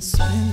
spend